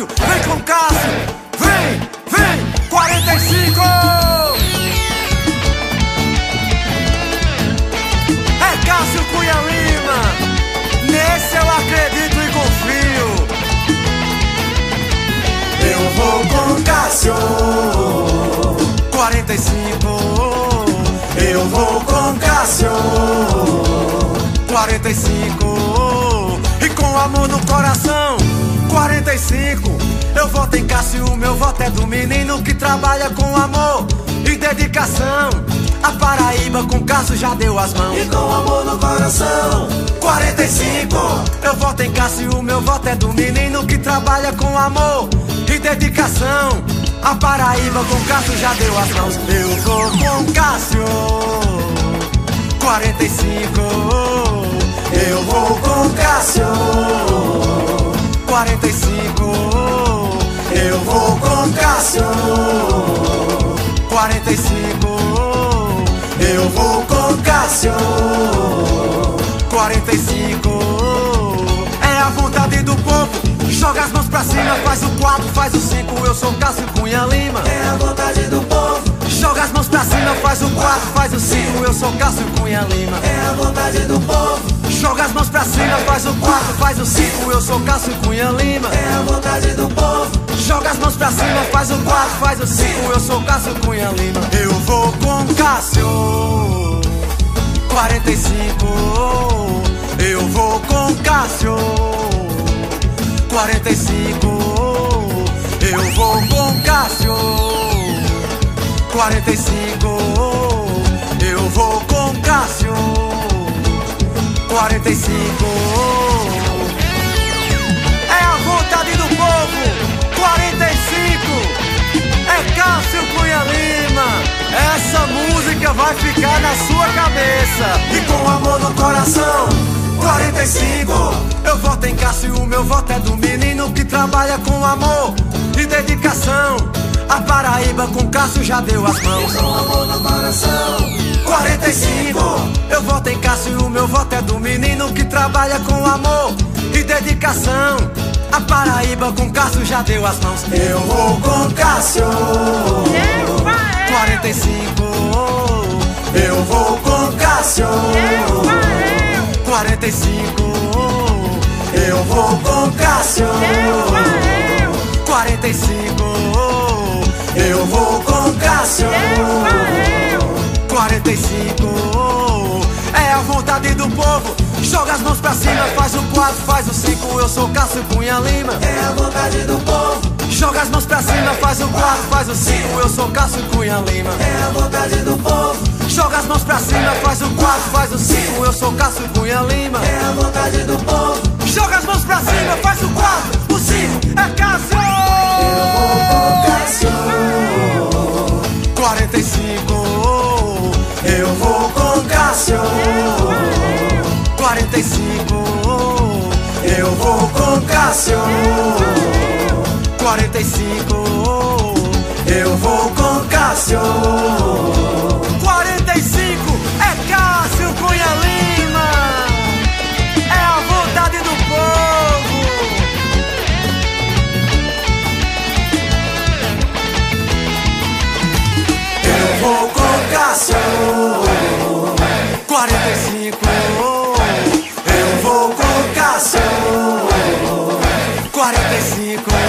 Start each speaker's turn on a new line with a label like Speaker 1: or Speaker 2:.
Speaker 1: Cássio, vem com Cássio, vem, vem, 45! É Cássio Cunha Lima, nesse eu acredito e confio.
Speaker 2: Eu vou com Cássio,
Speaker 1: 45,
Speaker 2: eu vou com Cássio,
Speaker 1: 45, e com amor no coração, 45. Eu voto em Cássio, meu voto é do menino que trabalha com amor e dedicação. A Paraíba com Cássio já deu as mãos.
Speaker 2: e com amor no coração.
Speaker 1: 45 Eu voto em Cássio, meu voto é do menino que trabalha com amor e dedicação. A Paraíba com Cássio já deu as mãos. Eu vou com Cássio. 45 45
Speaker 2: eu vou com Cássio,
Speaker 1: 45
Speaker 2: eu vou com Cássio,
Speaker 1: 45 É a vontade do povo. Joga as mãos pra cima, faz o 4, faz o 5. Eu sou Cássio Cunha Lima.
Speaker 2: é a vontade do povo,
Speaker 1: Joga as mãos pra cima, faz o 4, faz o 5. Eu sou Cássio Cunha Lima.
Speaker 2: é a vontade do povo,
Speaker 1: Joga as mãos pra cima, faz o 4, faz o 5. Eu sou Cássio Cunha Lima.
Speaker 2: é a vontade do povo,
Speaker 1: Joga as mãos pra cima, faz o 4, faz o 5. Eu sou Cássio Cunha Lima. Eu vou com Cássio. 45. Eu vou com Cássio. 45. Eu vou com Cássio. 45. Eu vou com Cássio. 45. Vai ficar na sua cabeça.
Speaker 2: e com amor no coração.
Speaker 1: 45. Eu voto em Cássio, o meu voto é do menino que trabalha com amor e dedicação. A Paraíba com Cássio já deu as mãos.
Speaker 2: Com amor no coração,
Speaker 1: 45. Eu voto em Cássio, o meu voto é do menino que trabalha com amor e dedicação. A Paraíba com Cássio já deu as mãos.
Speaker 2: eu vou com Cássio,
Speaker 1: 45.
Speaker 2: Eu vou com Cássio,
Speaker 1: 45.
Speaker 2: eu vou com Cássio,
Speaker 1: 45.
Speaker 2: eu vou com Cássio,
Speaker 1: 45 É a vontade do povo. Joga as mãos pra cima, faz o 4, faz o 5 Eu sou Cássio Cunha Lima.
Speaker 2: É a vontade do povo,
Speaker 1: Joga as mãos pra cima, faz o 4, faz o 5 Eu sou Cássio Cunha Lima.
Speaker 2: É a vontade do povo,
Speaker 1: Joga as mãos pra cima, faz o 4, faz o 5 Eu sou Cássio Cunha Lima.
Speaker 2: É a vontade do povo,
Speaker 1: Joga as mãos pra cima, faz o 4, o 5 É Cássio!
Speaker 2: Eu vou com Cássio,
Speaker 1: 45
Speaker 2: eu vou com Cássio,
Speaker 1: 45
Speaker 2: eu vou com Cássio,
Speaker 1: 45
Speaker 2: eu vou com Cássio, 45